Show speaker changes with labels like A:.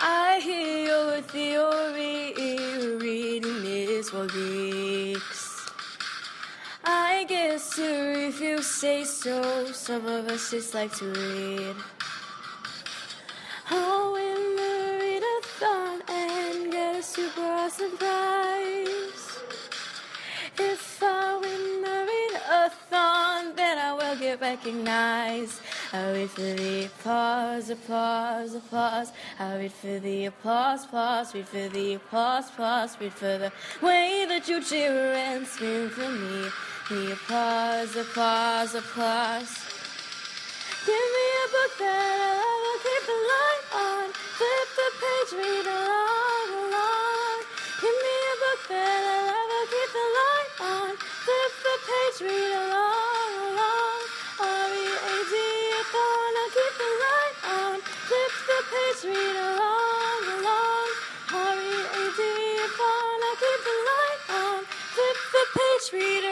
A: I hear your theory reading this for weeks. I guess if you say so, some of us just like to read. Oh, in the readathon and get a super awesome prize. If I Get recognized. I wait for the applause, applause, applause. I wait for the applause, applause, wait for the applause, applause, wait for the way that you cheer and scream for me. The applause, applause, applause. Give me a book that Freedom.